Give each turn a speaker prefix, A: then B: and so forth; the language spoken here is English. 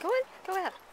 A: Go in, go out.